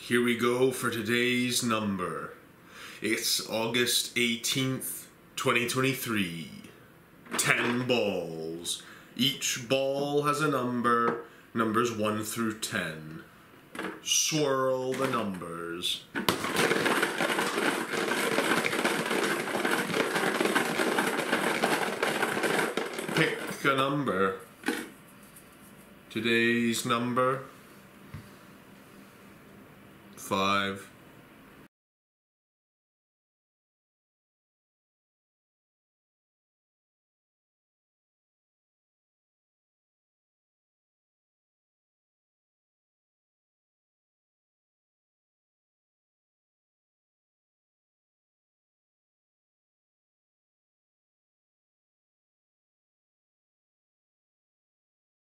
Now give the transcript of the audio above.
Here we go for today's number. It's August 18th, 2023. 10 balls. Each ball has a number, numbers 1 through 10. Swirl the numbers. Pick a number. Today's number five,